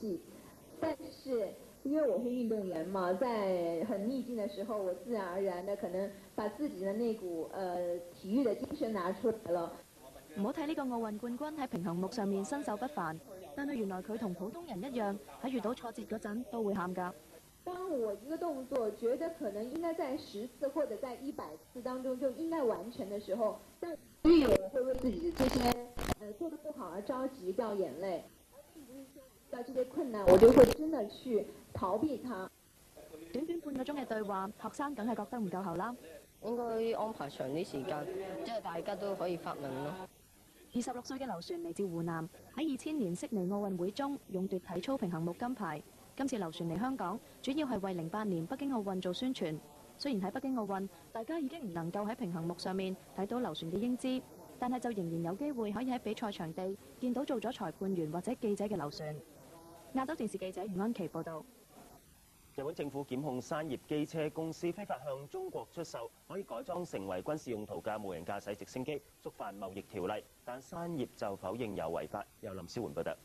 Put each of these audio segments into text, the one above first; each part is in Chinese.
气。但是因为我是运动员嘛，在很逆境的时候，我自然而然的可能把自己的那股呃体育的精神拿出来了。唔好睇呢個奧運冠軍喺平衡木上面身手不凡，但係原來佢同普通人一樣喺遇到挫折嗰陣都會喊㗎。当我一个动作觉得可能应该在十次或者在一百次当中就应该完成的时候，但因为我会为自己这些呃做的不好而着急掉眼泪，些困难我就会真的去逃避它。短短半個鐘嘅對話，學生梗係覺得唔夠喉啦。應該安排長啲時間，即係大家都可以發問咯。二十六歲嘅劉璇嚟自湖南，喺二千年悉尼奧運會中勇奪體操平衡木金牌。今次劉璇嚟香港，主要係為零八年北京奧運做宣傳。雖然喺北京奧運，大家已經唔能夠喺平衡木上面睇到劉璇嘅英姿，但係就仍然有機會可以喺比賽場地見到做咗裁判員或者記者嘅劉璇。亞洲電視記者袁安琪報導。日本政府檢控山葉機車公司非法向中國出售可以改裝成為軍事用途嘅無人駕駛直升機，觸犯貿易條例，但山葉就否認有違法。由林思媛報道。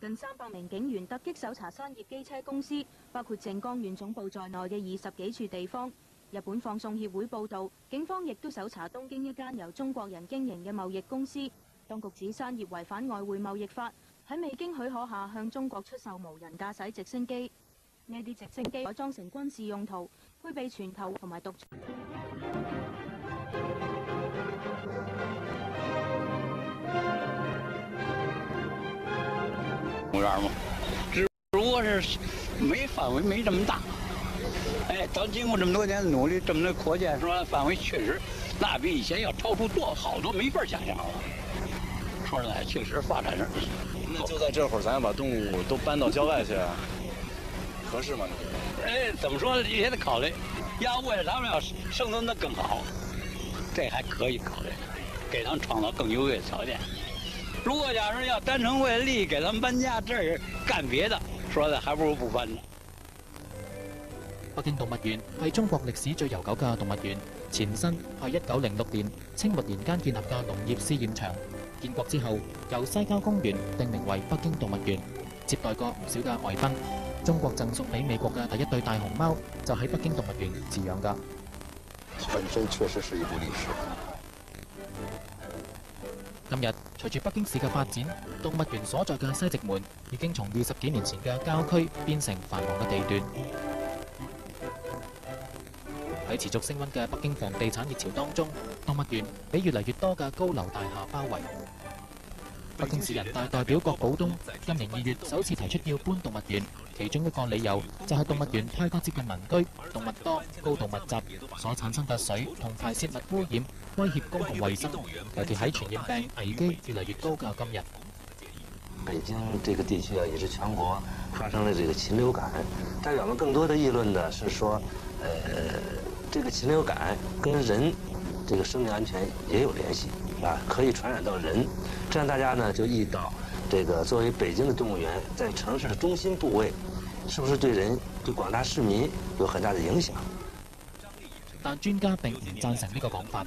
近三百名警員突擊搜查山葉機車公司，包括靜岡縣總部在內嘅二十幾處地方。日本放送協會報導，警方亦都搜查東京一間由中國人經營嘅貿易公司。當局指山葉違反外匯貿易法，喺未经许可下向中国出售无人驾驶直升机。呢啲直升机改装成军事用途，配备全球同埋独。公园嘛，只不过是没范围没这么大。哎，咱经过这么多年努力，这么多扩建，说范围确实那比以前要超出多好多，没法想象了。说实在，确实发展上。那就在这会儿，咱要把动物都搬到郊外去，合适吗？哎，怎么说呢？也得考虑，要为了咱们要生存的更好，这还可以考虑，给咱们创造更优越的条件。如果假如要单纯为了利益给咱们搬家，这儿干别的，说的还不如不搬呢。北京动物園係中国历史最悠久嘅动物园，前身係一九零六年清末年间建立嘅農業試驗場。建國之後，由西郊公園定名為北京動物園，接待過唔少嘅外賓。中國贈送俾美國嘅第一對大熊貓就喺北京動物園飼養㗎。本身确实是一部历史。今日隨住北京市嘅發展，動物園所在嘅西直門已經從二十幾年前嘅郊區變成繁忙嘅地段。喺持續升溫嘅北京房地產熱潮當中，動物園俾越嚟越多嘅高樓大廈包圍。北京市人大代表郭寶東今年二月首次提出要搬動物園，其中一個理由就係動物園太過接近民居，動物多、高度密集，所產生嘅水同排泄物污染威脅公共衛生，尤其喺傳染病危機越嚟越高嘅今日。北京這個地區啊，也是全國發生了這個禽流感，代表們更多的議論呢是說，呃，這個禽流感跟人这个生命安全也有联系啊，可以传染到人，这样大家呢就意识到，这个作为北京的动物园在城市的中心部位，是不是对人对广大市民有很大的影响？但專家並唔贊成呢個講法。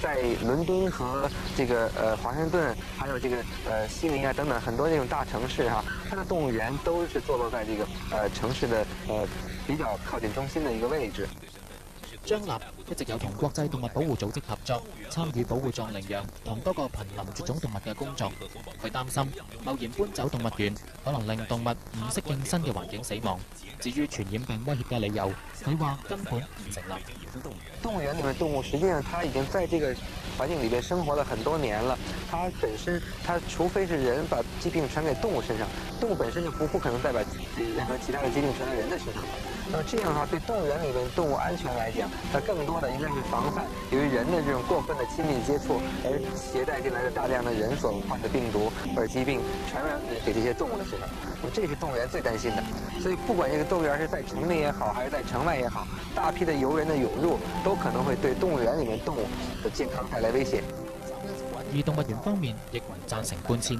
在伦敦和这个呃华盛顿，还有这个呃悉尼啊等等很多這種大城市哈、啊，它的动物园都是坐落在这个呃城市的呃比较靠近中心的一个位置。張立一直有同國際動物保護組織合作，參與保護藏羚羊同多個濒临絕種動物嘅工作。佢擔心贸然搬走動物園，可能令動物唔適應新嘅環境死亡。至於傳染病威脅嘅理由，佢話根本唔成立。動物園裏面動物實際上它已經在這個環境裏面生活了很多年了，它本身它除非是人把疾病傳給動物身上，動物本身就不不可能再把任何其他的疾病傳到人的身上。那么这样的话，对动物园里面动物安全来讲，它更多的应该是防范由于人的这种过分的亲密接触而携带进来的大量的人所患的病毒或者疾病传染给这些动物的身上。那麼這是动物园最担心的。所以不管这个动物园是在城内也好，还是在城外也好，大批的游人的涌入都可能会对动物园里面动物的健康带来威脅。而动物园方面亦唔赞成搬迁。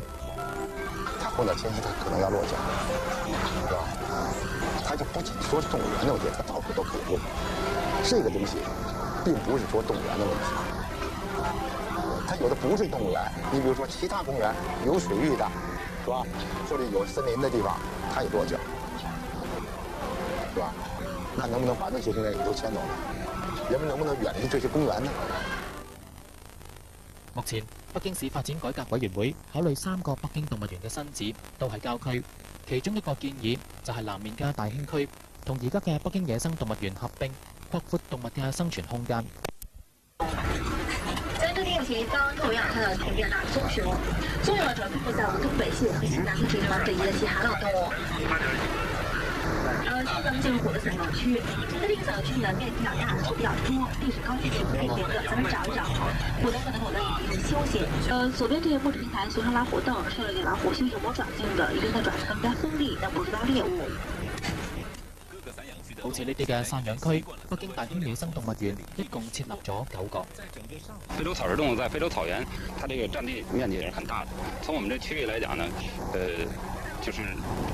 他过了前期，它可能要落脚，是吧？他就不仅说是動物园的問題，它到处都可以用。这个东西并不是说动物园的问题，它有的不是动物园。你比如说其他公园有水域的，是吧？或者有森林的地方，它也落脚，是吧？那能不能把那些公园也都迁走呢？人们能不能远离这些公园呢？目前，北京市发展改革委员会考虑三个北京动物园嘅新址都系郊区，其中一个建议就系南面嘅大兴区同而家嘅北京野生动物园合并，擴闊動物嘅生存空間。在这地形当中，我们看到前面的棕熊，棕熊主要分布在我们东北西和西南这地方北极的极寒冷动物。呃，现在咱们进入火的散养区，在这个散养区呢，面积比较大，树比较多，地势高低起伏太严的，咱们找一找，虎的可能躲在里面休息。呃，左边这个木质平台随上拉活凳，设了给老虎休息磨爪用的，以便它爪子更加锋利，能捕捉到猎物。好似呢啲嘅散養區，北京大兴野生动物园一共设立咗九个。非洲草食動物在非洲草原，它這個占地面積也是很大的。從我們這區域來講呢，呃，就是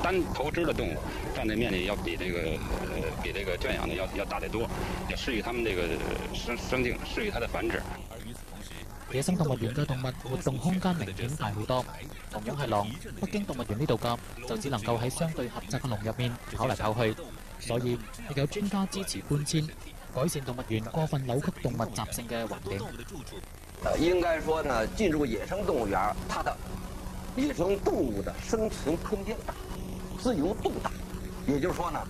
單投資的動物占地面積要比這個呃比這個圈養的要要大得多，也適於它們這個生生境，適於它的繁殖。野生動物園嘅動物活動空間明顯大好多。同樣係狼，北京動物園呢度嘅就只能夠喺相對狹窄嘅籠入面跑嚟跑去，所以亦有專家支持搬遷，改善動物園過分扭曲動物習性嘅環境。呃，應該說呢，進入野生動物園，它的野生動物的生存空間大，自由度大，也就是說呢，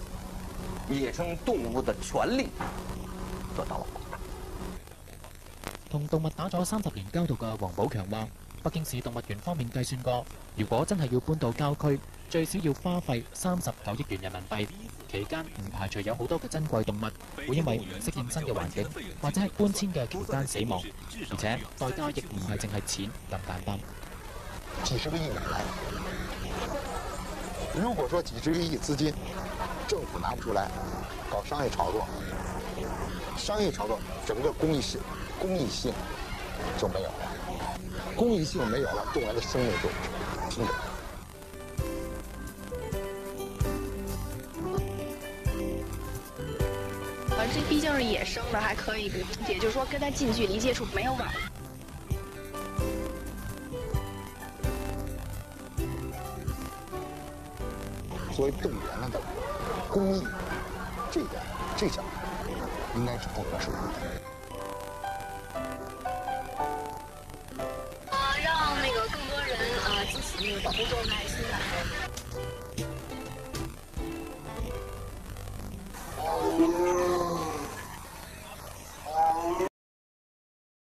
野生動物的權利得到了保障。同動物打咗三十年交道嘅王寶強話。北京市動物園方面計算過，如果真係要搬到郊區，最少要花費三十九億元人民幣。期間唔排除有好多嘅珍貴動物會因為唔適應新嘅環境，或者係搬遷嘅期間死亡，而且代價亦唔係淨係錢咁簡單。幾十個億買來，如果說幾十個億資金政府拿不出來，搞商業炒作，商業炒作整個公益性公益性就沒有了。公益性沒有了，動物的生命就停止。呃，這畢竟是野生的，还可以理解，就是说跟它近距离接触没有网。作为动物园的公益，这点这项应该是不合适的。呃，让那个更多人啊，激起那个保护动物爱心的。